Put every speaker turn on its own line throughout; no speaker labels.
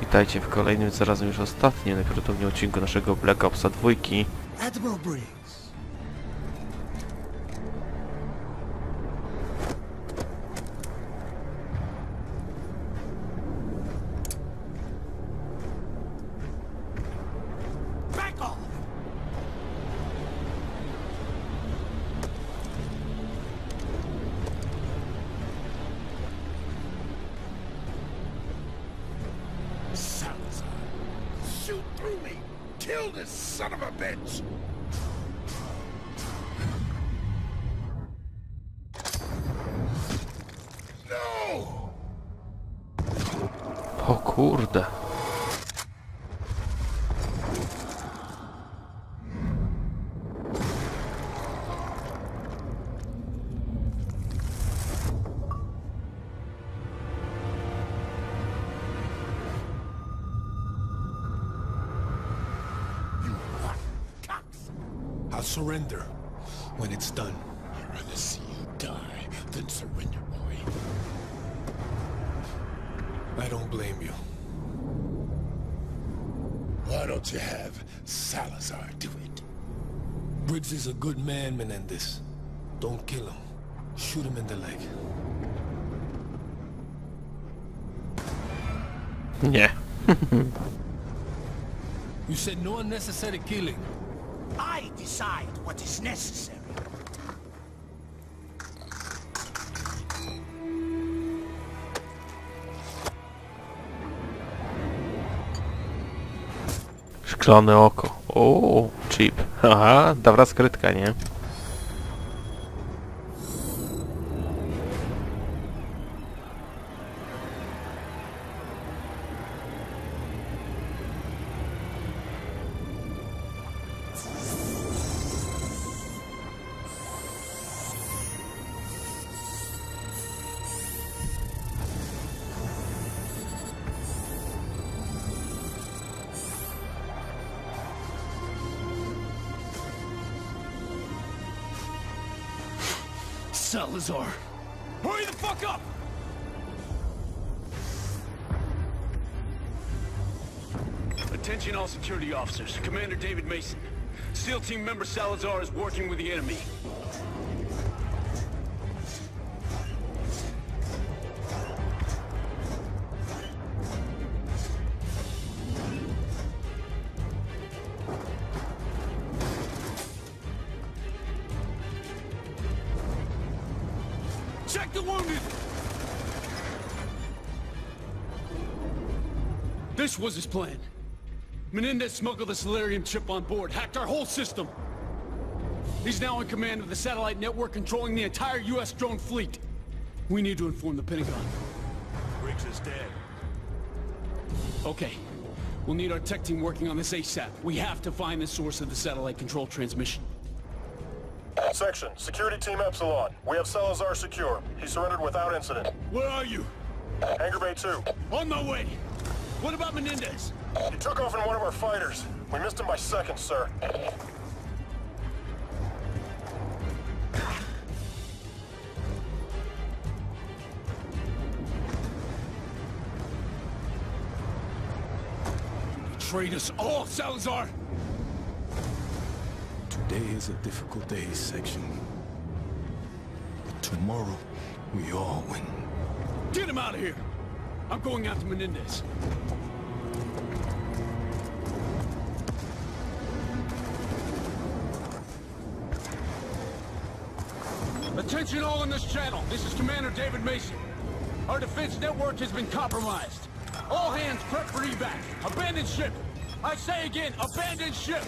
Witajcie w kolejnym, zarazem już ostatnim, najprawdopodobniej odcinku naszego Black Opsa 2.
I'll surrender when it's done.
I'd rather see you die than surrender, boy.
I don't blame you.
Why don't you have Salazar do it?
Briggs is a good man, Menendez. Don't kill him. Shoot him in the leg.
Yeah.
You said no unnecessary killing.
I decide what is necessary.
Szklane oko. O, chip. Aha, dobra skrytka, nie?
Salazar! Hurry the fuck up!
Attention all security officers. Commander David Mason. SEAL team member Salazar is working with the enemy.
Check the wounded!
This was his plan. Menendez smuggled the Solarium chip on board, hacked our whole system. He's now in command of the satellite network controlling the entire U.S. drone fleet. We need to inform the Pentagon.
Briggs is dead.
Okay. We'll need our tech team working on this ASAP. We have to find the source of the satellite control transmission.
Section, Security Team Epsilon. We have Salazar secure. He surrendered without incident.
Where are you?
Hangar Bay 2.
On my way! What about Menendez?
He took off in one of our fighters. We missed him by seconds, sir.
Betrayed us all, Salazar!
Today is a difficult day, Section. But tomorrow, we all win.
Get him out of here! I'm going after Menendez. Attention all in this channel. This is Commander David Mason. Our defense network has been compromised. All hands prep for evac. Abandon ship. I say again, abandon ship.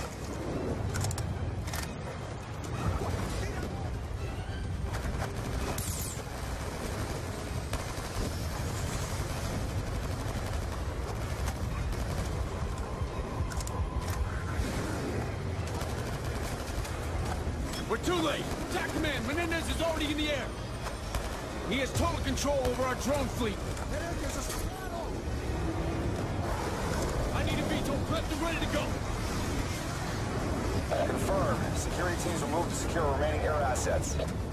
Assets.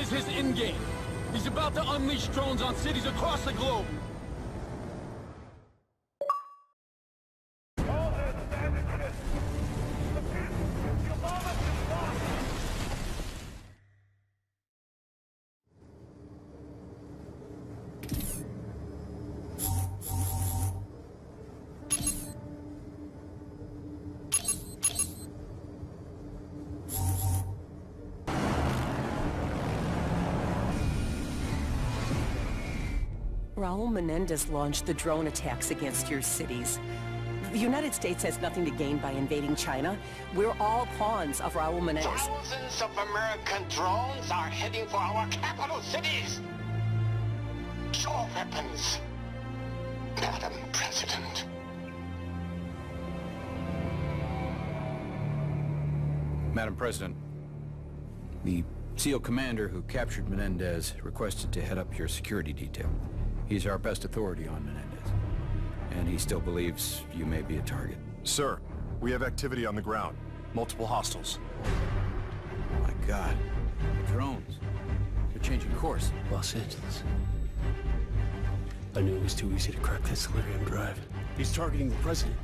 Is his endgame. He's about to unleash drones on cities across the globe.
Raul Menendez launched the drone attacks against your cities. The United States has nothing to gain by invading China. We're all pawns of Raul Menendez.
Thousands of American drones are heading for our capital cities. Your weapons, Madam President.
Madam President, the SEAL commander who captured Menendez requested to head up your security detail. He's our best authority on Menendez. And he still believes you may be a target.
Sir, we have activity on the ground. Multiple hostiles.
Oh my god. The drones. They're changing course.
Los Angeles. I knew it was too easy to crack that Solarium drive.
He's targeting the president.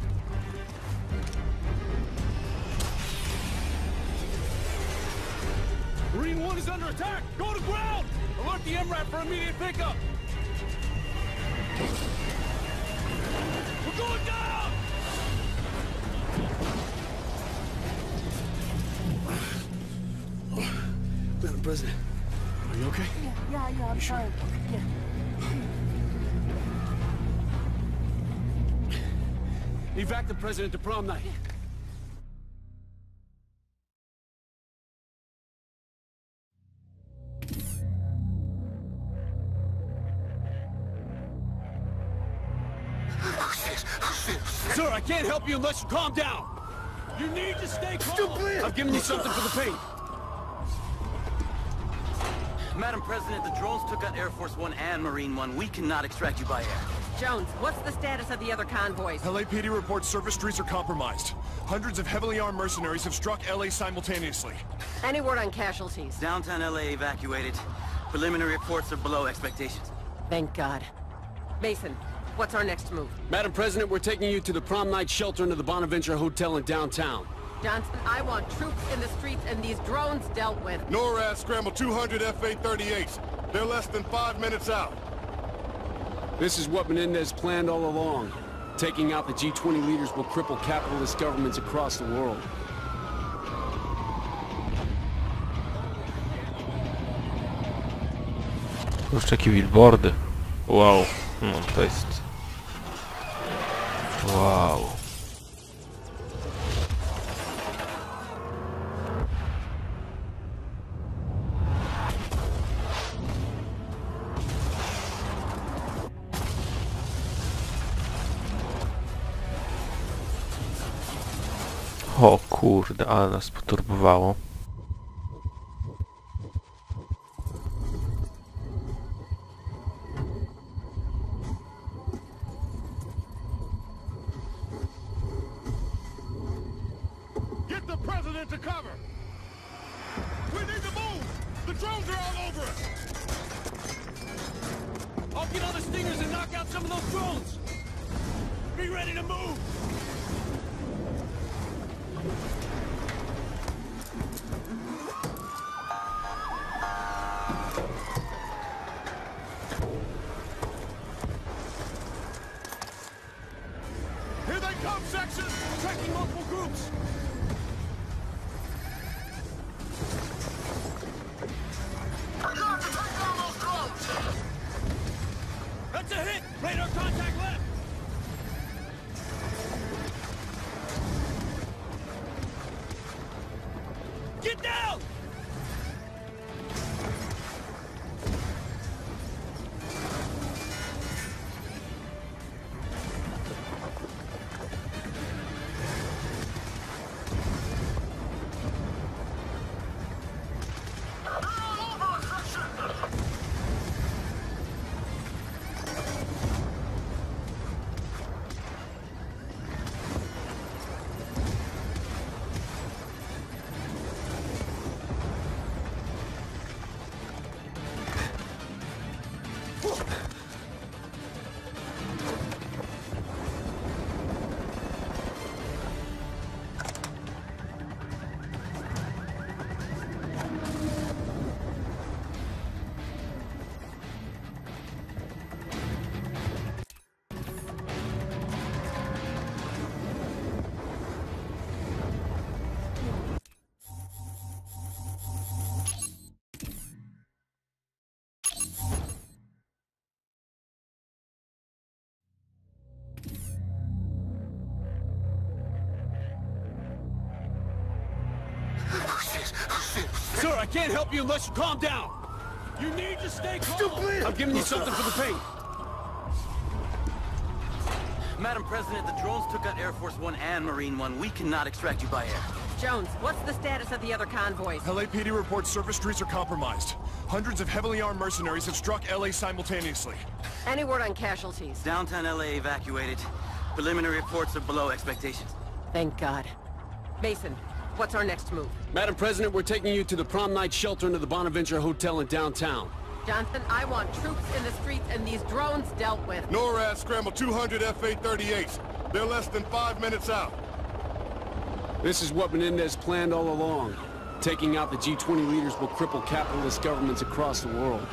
Marine 1 is under attack! Go to ground! Alert the MRAP for immediate pickup!
President, are you okay?
Yeah, yeah, yeah, I'm sorry. Yeah.
Evac the president to prom night. Sir, help you unless you calm down. You need to stay calm. I've given you something for the pain.
Madam President, the drones took out Air Force One and Marine One. We cannot extract you by air.
Jones, what's the status of the other convoys?
LAPD reports surface streets are compromised. Hundreds of heavily armed mercenaries have struck LA simultaneously.
Any word on casualties?
Downtown LA evacuated. Preliminary reports are below expectations.
Thank God. Mason, what's our next move?
Madam President, we're taking you to the prom night shelter into the Bonaventure Hotel in downtown.
Johnson, I want troops in the streets and these drones dealt with.
NORAD scrambled 200 F-A-38s. They're less than five minutes out.
This is what Menendez planned all along. Taking out the G20 leaders will cripple capitalist governments across the world.
Już takie billboardy. Wow. No to jest... Wow. O kurde, ale nas poturbowało.
President to cover! We need to move! The drones are all over us!
I'll get on the stingers and knock out some of those drones! Be ready to move! Sir, I can't help you unless you calm down! You need to stay calm! I'm giving you oh, something for the pain!
Madam President, the drones took out Air Force One and Marine One. We cannot extract you by air.
Jones, what's the status of the other convoys?
LAPD reports surface streets are compromised. Hundreds of heavily armed mercenaries have struck LA simultaneously.
Any word on casualties?
Downtown LA evacuated. Preliminary reports are below expectations.
Thank God. Mason, what's our next move?
Madam President, we're taking you to the prom night shelter into the Bonaventure Hotel in downtown.
Johnson, I want troops in the streets and these drones dealt with.
NORAD scrambled 200 F-A-38s. They're less than five minutes out.
This is what Menendez planned all along. Taking out the G20 leaders will cripple capitalist governments across the world.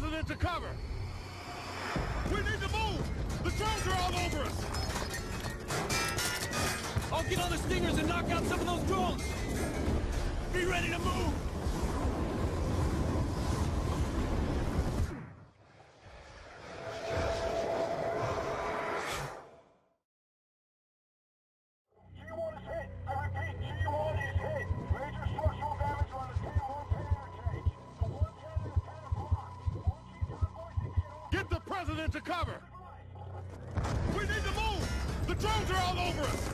President to cover! We need to move! The drones are all over us!
I'll get on the stingers and knock out some of those drones! Be ready to move!
Get
the president to cover! We need to move! The drones are all over us!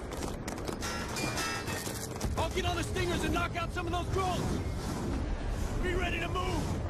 I'll get on the stingers and knock out some of those drones! Be ready to move!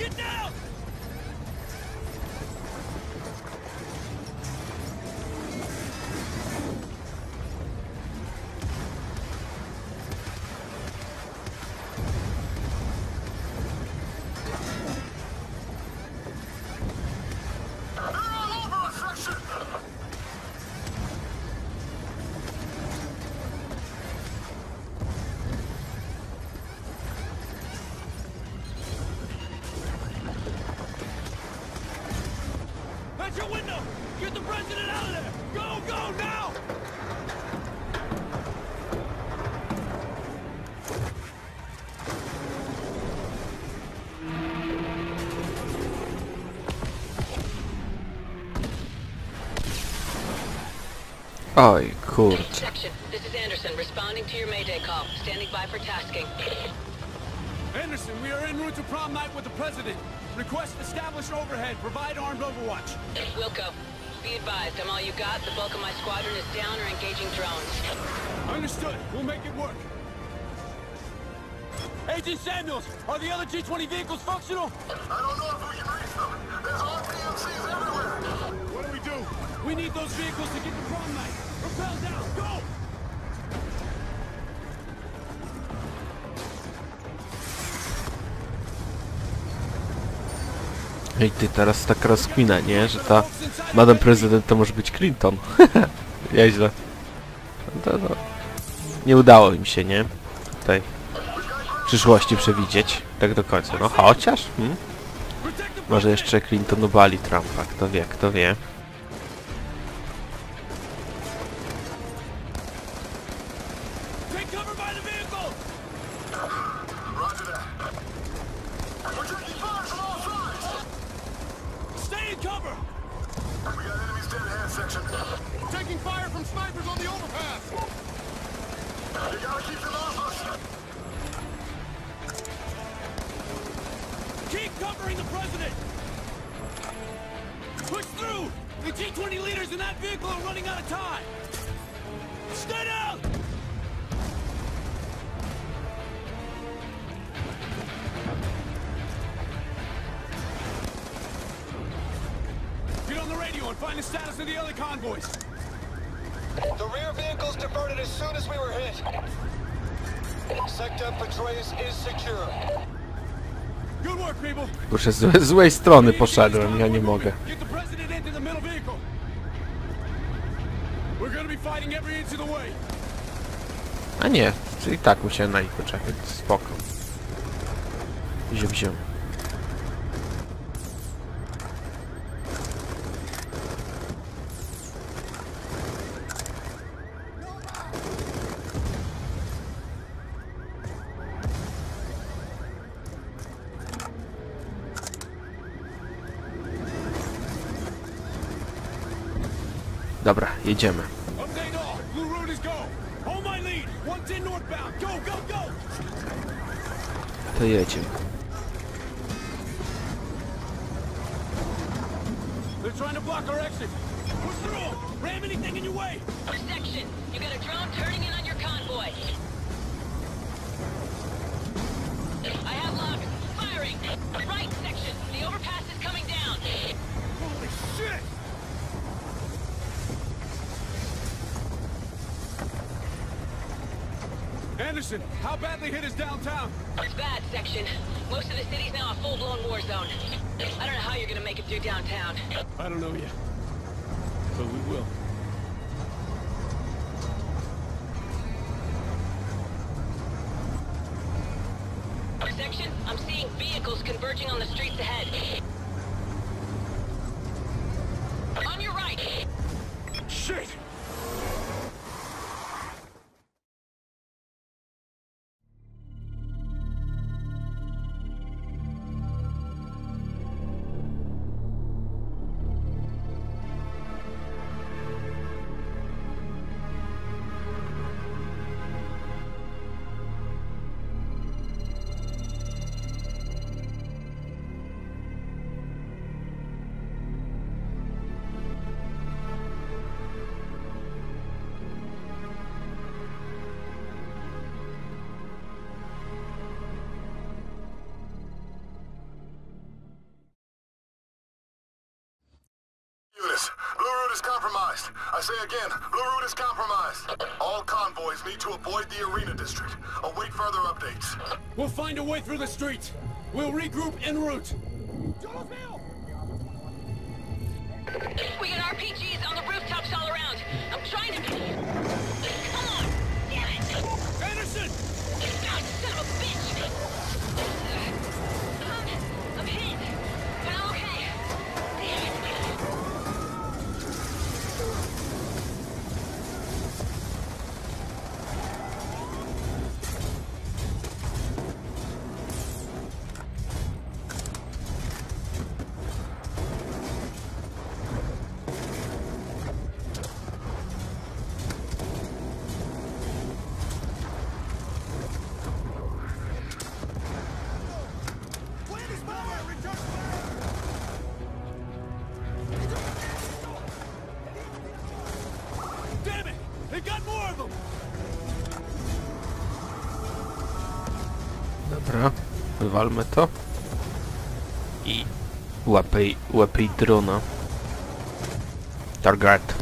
Get down!
Oj, kurde.
Section, this is Anderson, responding to your Mayday call. Standing by for tasking.
Anderson, we are en route to prom night with the president. Request established overhead. Provide armed overwatch.
Wilco, be advised, I'm all you got. The bulk of my squadron is down or engaging drones.
Understood. We'll make it work. Agent Samuels, are the other G-20 vehicles functional?
I don't know if we can reach them. There's RPMCs everywhere. What do we do?
We need those vehicles to get to prom night.
Ej, ty teraz taka rozkmina, nie? Że ta Madam Prezydent to może być Clinton. Nieźle. No to, no. Nie udało im się, nie? Tutaj przyszłości przewidzieć. Tak do końca. No chociaż. Hmm? Może jeszcze Clinton obali Trumpa. Kto wie, kto wie.
We're taking fire from all fronts!
Stay in cover!
We got enemies dead ahead section. Taking fire from snipers on the overpass! You gotta keep them off us!
Keep covering the President! Push through! The G-20 leaders in that vehicle are running out of time! Stand down! Find the other convoys!
The rear vehicles diverted as soon as we were hit. Sector Petraeus is secure.
Good work, people!
Kurczę, z złej strony poszedłem, ja nie mogę.
Get the president into the middle vehicle! We're gonna be fighting every inch of the way!
A nie, czyli tak musiałem na nich poczekać, spoko. Ziem, ziem.
Go!
To jedziemy.
Section. Most of the city's now a full-blown war zone. I don't know how you're gonna make it through downtown.
I don't know yet. But we will.
Compromised. I say again, Blue Route is compromised. All convoys need to avoid the Arena District. Await further updates.
We'll find a way through the streets. We'll regroup en route.
We got RPGs on the rooftops all around. I'm trying to...
wywalmy to. I łapej, łapej drona. Target.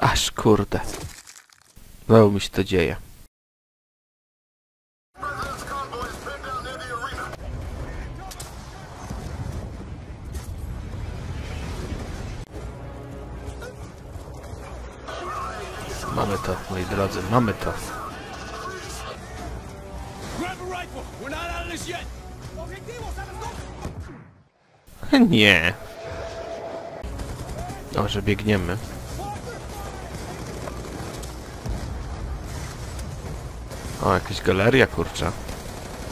Aż kurde. Znowu mi się to dzieje. Mamy to, moi drodzy, mamy to. Nie. Dobrze, biegniemy. O, jakaś galeria, kurczę.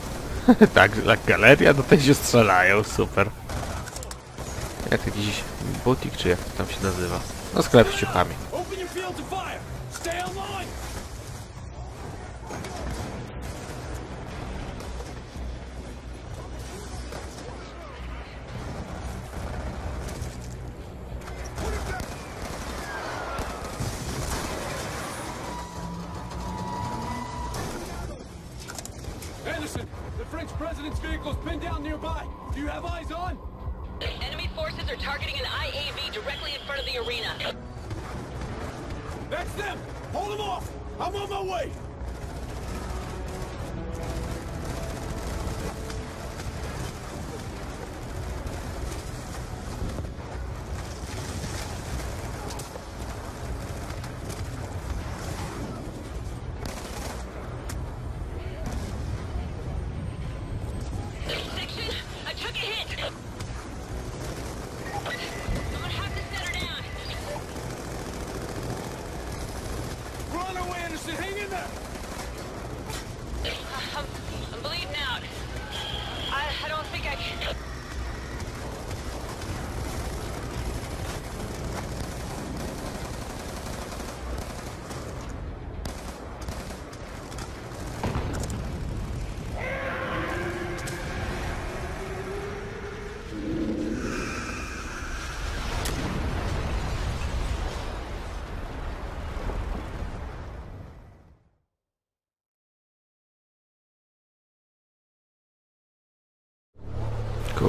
tak, jak galeria, do tej się strzelają, super. Jak jakiś butik, czy jak to tam się nazywa? No sklep z ciuchami.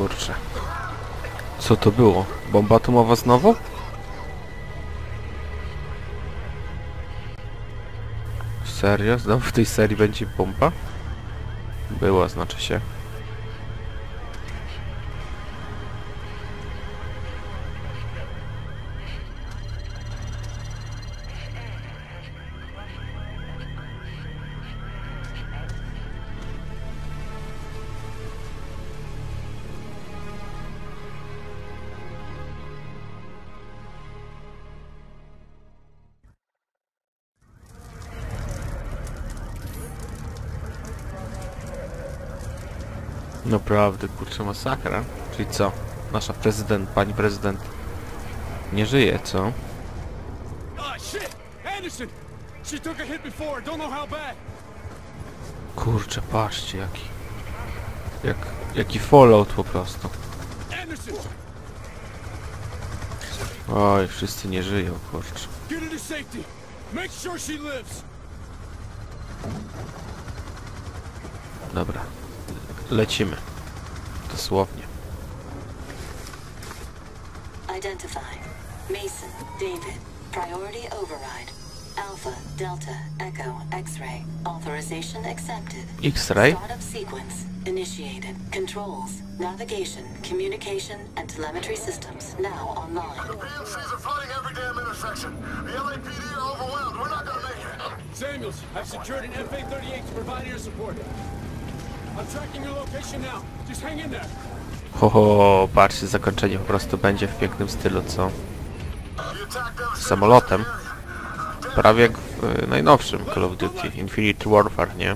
Kurczę. Co to było? Bomba atomowa znowu? Serio? Znowu w tej serii będzie bomba? Była, znaczy się. Naprawdę, kurczę, masakra. Czyli co? Nasza prezydent, pani prezydent nie żyje, co? Kurczę, patrzcie, jaki... Jak, jaki fallout po prostu. Oj, wszyscy nie żyją, kurczę. Dobra, Lecimy. Dosłownie.
Identify. Mason, David. Priority override. Alpha, Delta, Echo, X-ray. Authorization accepted.
X-ray?
Startup sequence initiated. Controls, navigation, communication, and telemetry systems now online.
The PMCs are flooding every damn intersection. The LAPD are overwhelmed. We're not gonna make it.
Samuels, I've secured an FA-38 to provide air support.
Ho, ho, patrzcie, zakończenie po prostu będzie w pięknym stylu, co? Samolotem. Prawie jak w y, najnowszym Call of Duty, Infinity Warfare, nie?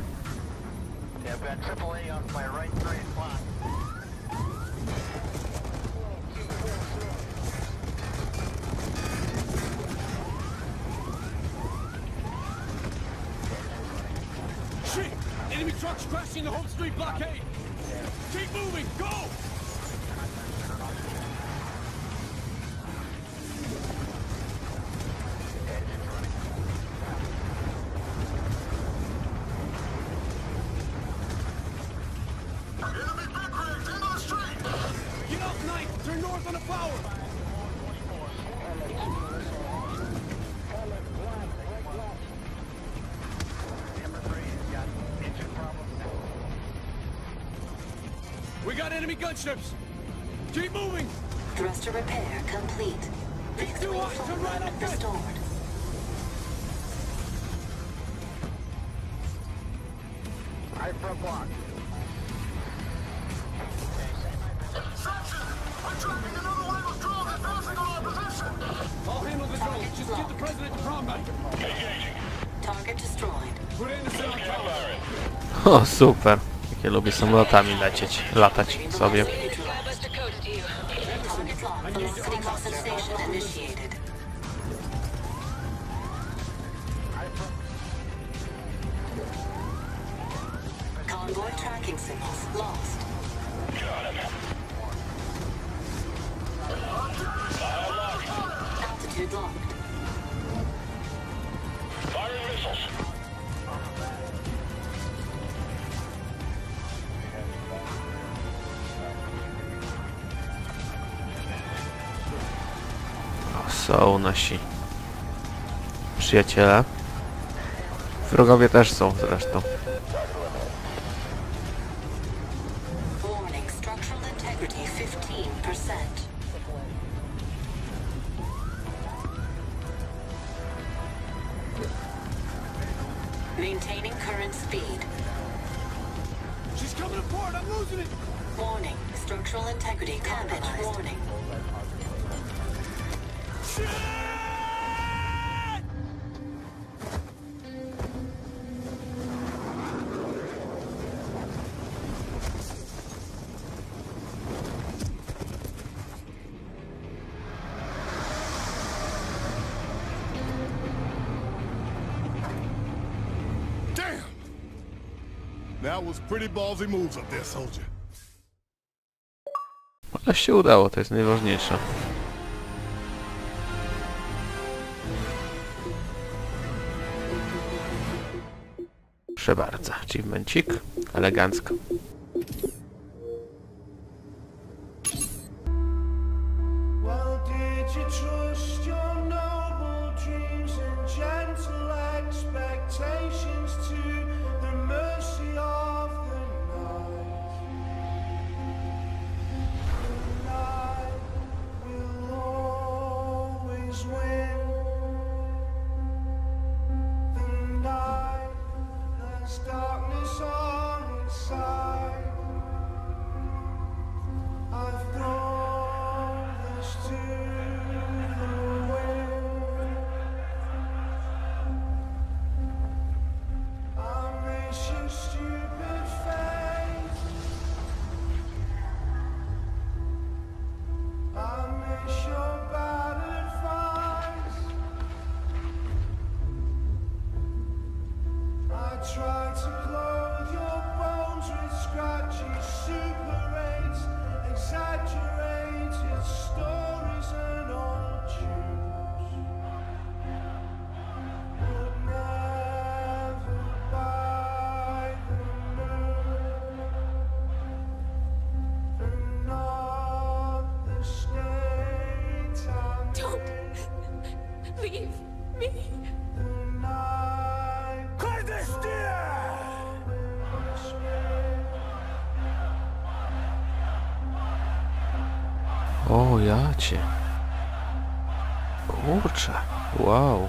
Crashing the Hope Street blockade! Keep moving! Go! Gunships! Keep moving!
Thruster repair complete. Fixed
Two
wing
eyes, turn right
fulcrum
up front.
restored.
Eye front block.
Section! We're tracking another one of drones advancing on our position!
I'll handle the drones. Just get the president to prom night.
Target destroyed.
Put in the sound tower.
O, super. Jakie lubię samolotami lecieć, latać sobie. Przyjaciele. Wrogowie też są zresztą.
Warning, structural integrity 15%. Maintaining current speed.
She's coming apart. I'm losing it.
Warning, structural integrity compromised. Warning.
Was pretty ballsy moves up there, soldier.
Ale się udało, to jest najważniejsze. Proszę bardzo, achievemencik, elegancko. Ja cię. Kurczę, wow.